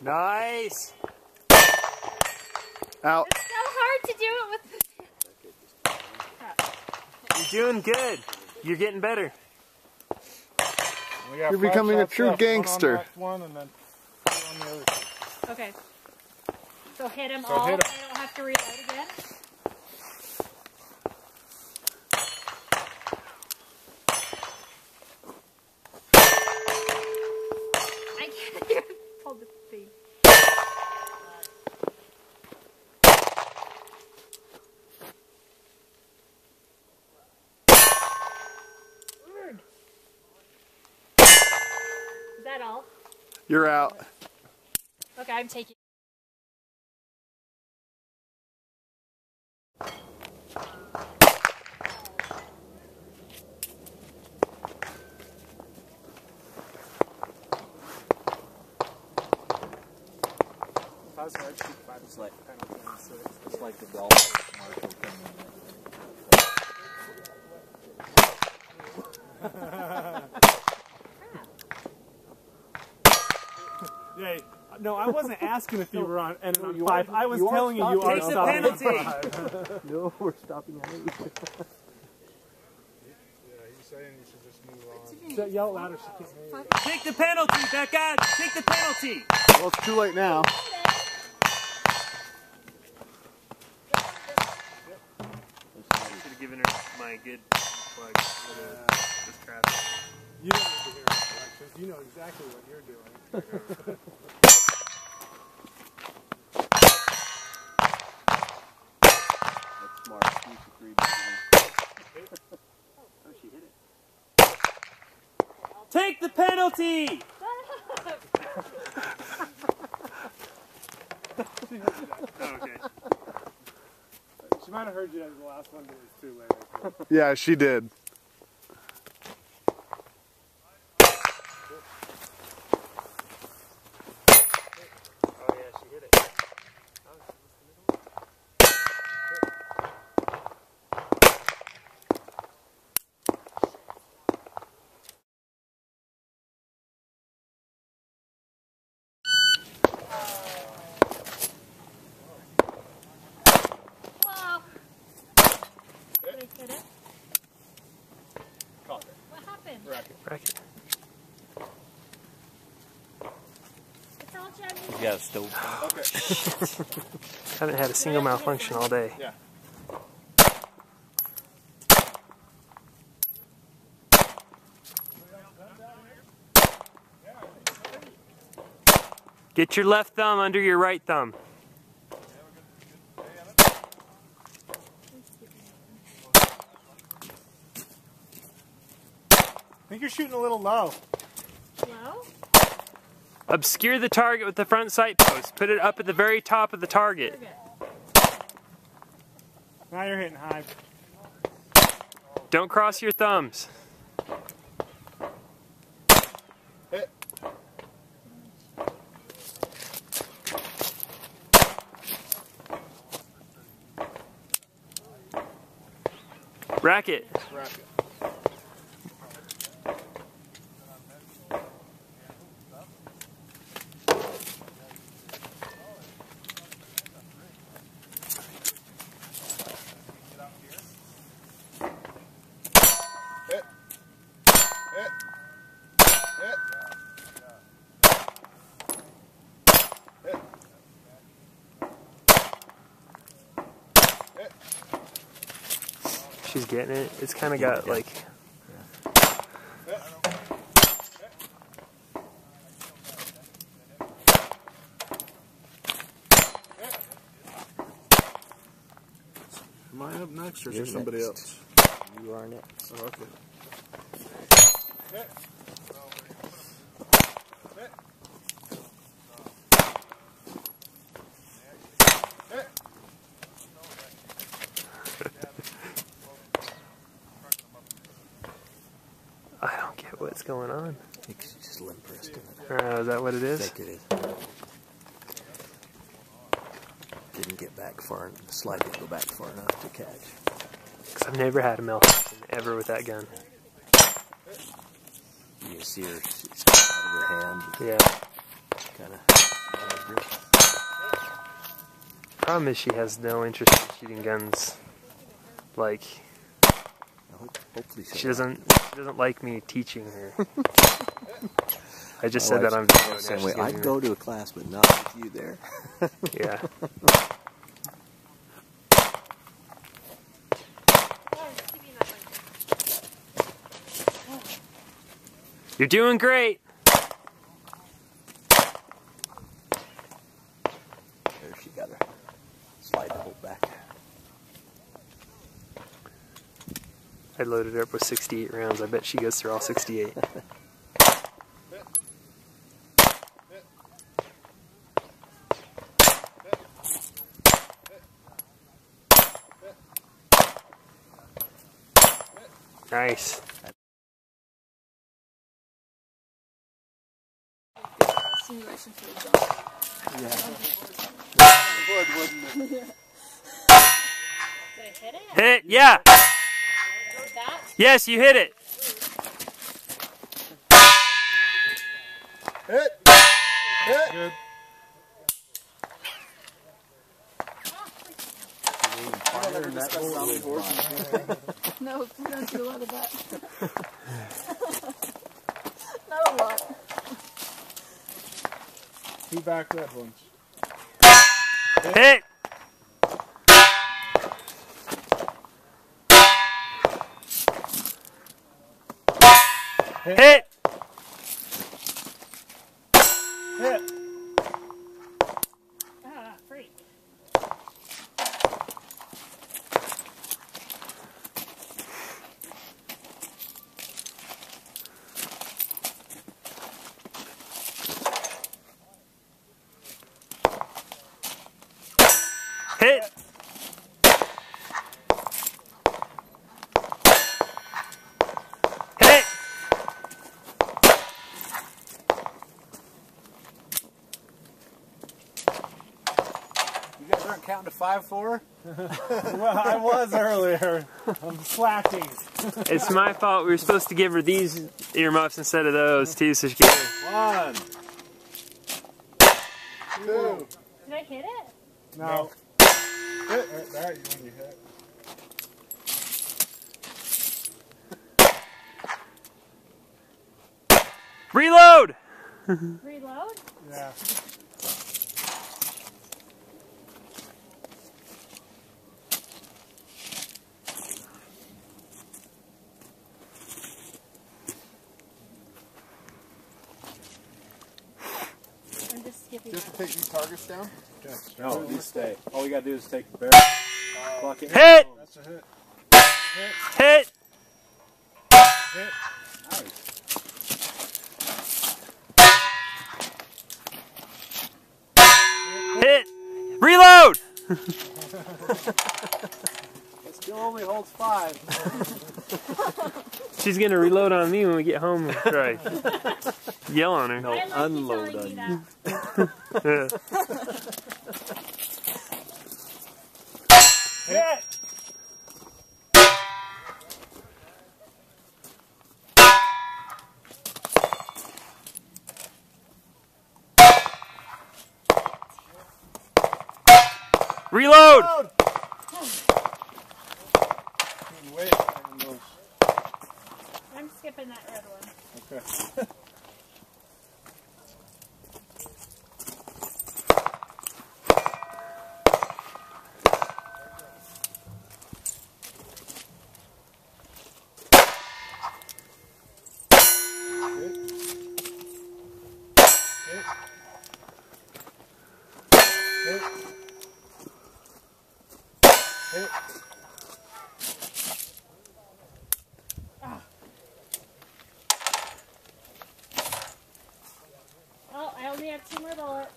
Nice. Out. It's so hard to do it with. You're doing good. You're getting better. We got You're becoming a true left. gangster. One on one and then on the other. Okay. So hit them So all. hit 'em. I don't have to reload again. I can't even pull the thing. Word. Is that all? You're out. Okay, I'm taking. It's like, it's like the golf marshal thing. Yeah. No, I wasn't asking if you were on and on you five. are- I was you telling you you are stopping. Take the stopping penalty. No, we're stopping at eight. Yeah, he's saying you should just move on. So yell louder. She can't hear. Take the penalty, Becca. Take the penalty. Well, it's too late now. Should have given her my good plug for the, this crap. You don't need to hear instructions. You know exactly what you're doing. That's smart. Two to three. Oh, she hit it. Take the penalty. okay. She might have heard you as the last one, but it was too late. Yeah, she did. Oh yeah, she hit it. Whoa. Did I hit it? Caught it. What happened? Racket. Racket. It's all jammed. You got a stove. Haven't had a single malfunction all day. Yeah. Get your left thumb under your right thumb. I think you're shooting a little low. Obscure the target with the front sight post. Put it up at the very top of the target. Now you're hitting high. Don't cross your thumbs. Hit. Racket. Racket. She's getting it. It's kind of got like. Am I up next or is You're there somebody next. else? You are next. Oh, okay. I what's going on. You just limp wristed it. Uh, is that what it I think it is. Didn't get back far, enough. slide didn't go back far enough to catch. Because I've never had a malfunction ever with that gun. You see her she's out of her hand, Yeah. kind of Problem is, she has no interest in shooting guns. Like I hopefully so. she doesn't. She doesn't like me teaching her. I just My said oh, that wife's I'm the same way. I'd go to a class, but not with you there. Yeah. Oh, it's keeping that one. You're doing great. There she got her. Slide the bolt back. I loaded her up with 68 rounds. I bet she goes through all 68. Nice. Simulation for the jump. Did I hit it? Hit. Yeah. That? Yes, you hit it. Hit. Hit. Good. No, we don't do a lot of that. Not a lot. Two back red ones. Hit. Hit. Counting to five four? Well, I was earlier. I'm slacking. It's my fault. We were supposed to give her these earmuffs instead of those too, so she could. One. Two. Did I hit it? No. Hit. Right there, you when you hit. Reload. Reload? Yeah. I'm just skipping Just to take these targets down. No, these stay. All we gotta do is take the barrel, pluck it. Hit. That's a hit. Hit. Hit. Nice. Hit. Reload. It still only holds five. She's gonna reload on me when we get home. Right. Yell on her. No, like unload telling me on that. Yeah. Hit. Reload. Wait. I know. I'm skipping that red one. Okay. Hit. Hit. Oh, I two more bullets.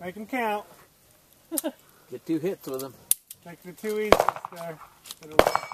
Make them count. Get two hits with them. Make the two easy there. It'll-